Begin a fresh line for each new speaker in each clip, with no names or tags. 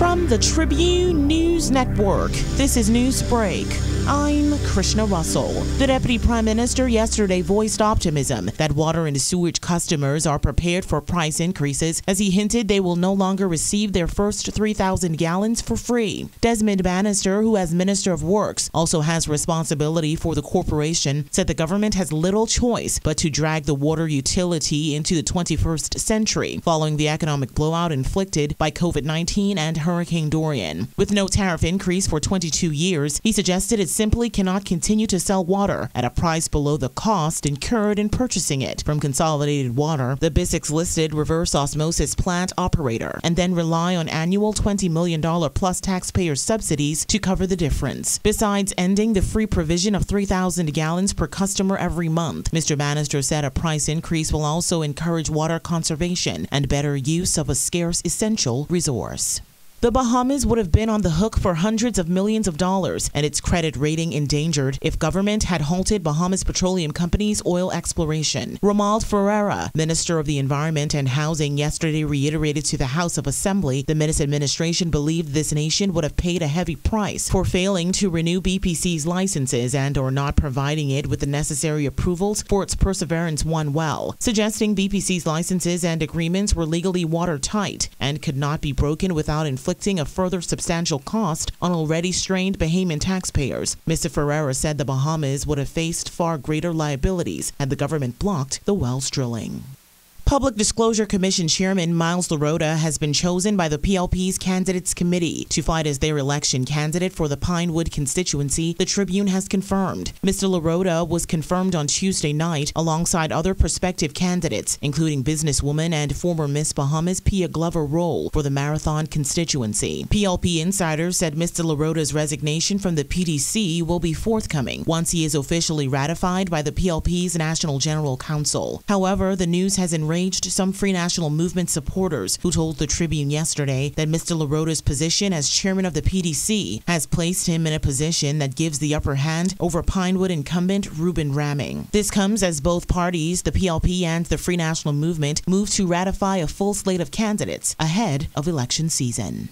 From the Tribune News Network, this is News Break. I'm Krishna Russell. The Deputy Prime Minister yesterday voiced optimism that water and sewage customers are prepared for price increases as he hinted they will no longer receive their first 3,000 gallons for free. Desmond Bannister, who as Minister of Works also has responsibility for the corporation, said the government has little choice but to drag the water utility into the 21st century following the economic blowout inflicted by COVID 19 and Hurricane Dorian. With no tariff increase for 22 years, he suggested it simply cannot continue to sell water at a price below the cost incurred in purchasing it from Consolidated Water, the BISX listed reverse osmosis plant operator, and then rely on annual $20 million plus taxpayer subsidies to cover the difference. Besides ending the free provision of 3,000 gallons per customer every month, Mr. Bannister said a price increase will also encourage water conservation and better use of a scarce essential resource. The Bahamas would have been on the hook for hundreds of millions of dollars and its credit rating endangered if government had halted Bahamas Petroleum Company's oil exploration. Romauld Ferreira, Minister of the Environment and Housing, yesterday reiterated to the House of Assembly the Minnis administration believed this nation would have paid a heavy price for failing to renew BPC's licenses and or not providing it with the necessary approvals for its perseverance one well, suggesting BPC's licenses and agreements were legally watertight and could not be broken without inflicting inflicting a further substantial cost on already strained Bahamian taxpayers. Mr. Ferreira said the Bahamas would have faced far greater liabilities had the government blocked the wells drilling. Public Disclosure Commission Chairman Myles Laroda has been chosen by the PLP's Candidates Committee to fight as their election candidate for the Pinewood constituency, the Tribune has confirmed. Mr. Laroda was confirmed on Tuesday night alongside other prospective candidates, including businesswoman and former Miss Bahamas Pia Glover Rolle for the Marathon constituency. PLP insiders said Mr. Laroda's resignation from the PDC will be forthcoming once he is officially ratified by the PLP's National General Council. However, the news has enraged some Free National Movement supporters who told the Tribune yesterday that Mr. Laroda's position as chairman of the PDC has placed him in a position that gives the upper hand over Pinewood incumbent Reuben Rahming. This comes as both parties, the PLP and the Free National Movement, move to ratify a full slate of candidates ahead of election season.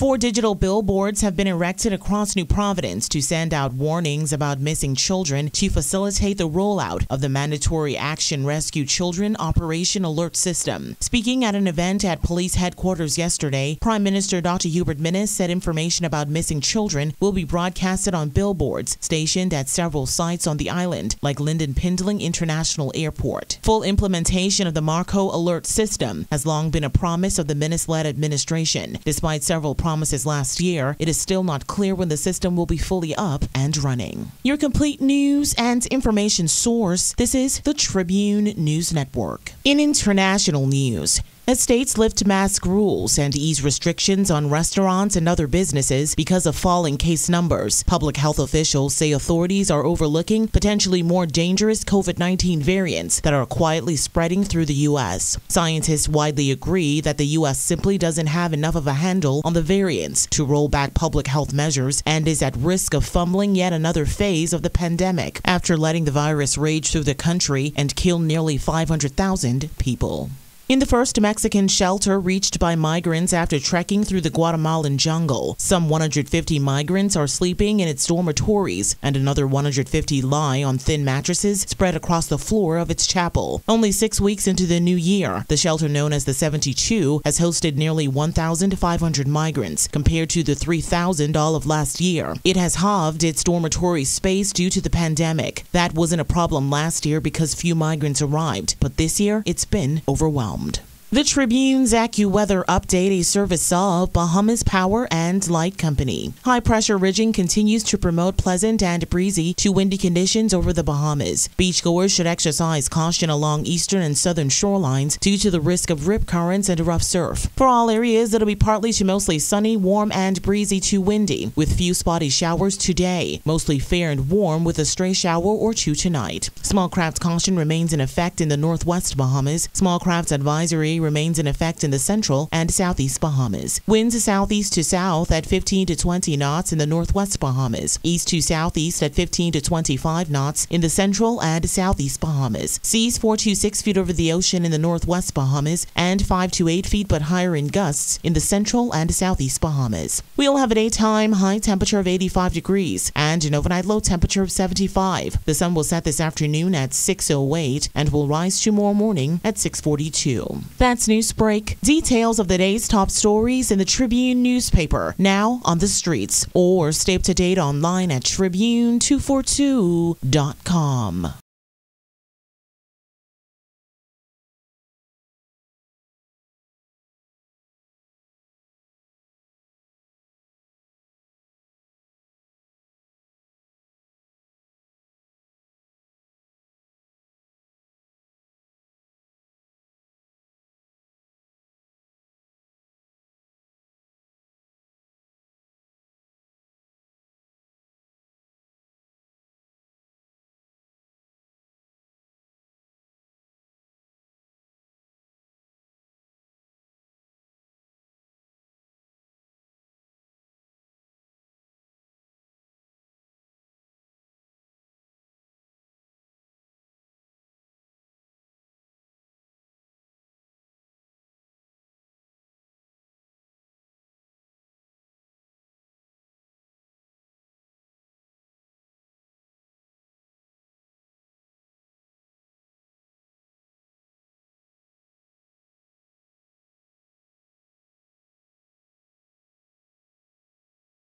Four digital billboards have been erected across New Providence to send out warnings about missing children to facilitate the rollout of the mandatory Action Rescue Children Operation Alert System. Speaking at an event at police headquarters yesterday, Prime Minister Dr. Hubert Minnis said information about missing children will be broadcasted on billboards stationed at several sites on the island, like Lynden Pindling International Airport. Full implementation of the Marco Alert System has long been a promise of the Minnis led administration, despite several last year, it is still not clear when the system will be fully up and running. Your complete news and information source this is the Tribune News Network. In international news, as states lift mask rules and ease restrictions on restaurants and other businesses because of falling case numbers, public health officials say authorities are overlooking potentially more dangerous COVID 19 variants that are quietly spreading through the U.S. Scientists widely agree that the U.S. simply doesn't have enough of a handle on the variants to roll back public health measures and is at risk of fumbling yet another phase of the pandemic after letting the virus rage through the country and kill nearly 500,000 people. In the first Mexican shelter reached by migrants after trekking through the Guatemalan jungle, some 150 migrants are sleeping in its dormitories, and another 150 lie on thin mattresses spread across the floor of its chapel. Only six weeks into the new year, the shelter known as the 72 has hosted nearly 1,500 migrants, compared to the 3,000 all of last year. It has halved its dormitory space due to the pandemic. That wasn't a problem last year because few migrants arrived, but this year it's been overwhelmed overwhelmed. The Tribune's AccuWeather update a service of Bahamas Power and Light Company. High pressure ridging continues to promote pleasant and breezy to windy conditions over the Bahamas. Beachgoers should exercise caution along eastern and southern shorelines due to the risk of rip currents and rough surf. For all areas, it'll be partly to mostly sunny, warm, and breezy to windy, with few spotty showers today. Mostly fair and warm with a stray shower or two tonight. Small craft caution remains in effect in the northwest Bahamas. Small craft advisory remains in effect in the central and southeast Bahamas. Winds southeast to south at 15 to 20 knots in the northwest Bahamas, east to southeast at 15 to 25 knots in the central and southeast Bahamas. Seas 4 to 6 feet over the ocean in the northwest Bahamas and 5 to 8 feet but higher in gusts in the central and southeast Bahamas. We'll have a daytime high temperature of 85 degrees and an overnight low temperature of 75. The sun will set this afternoon at 6:08 and will rise tomorrow morning at 6:42. That's Newsbreak. Details of the day's top stories in the Tribune newspaper now on the streets or stay up to date online at tribune242.com.